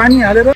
पानी हालेर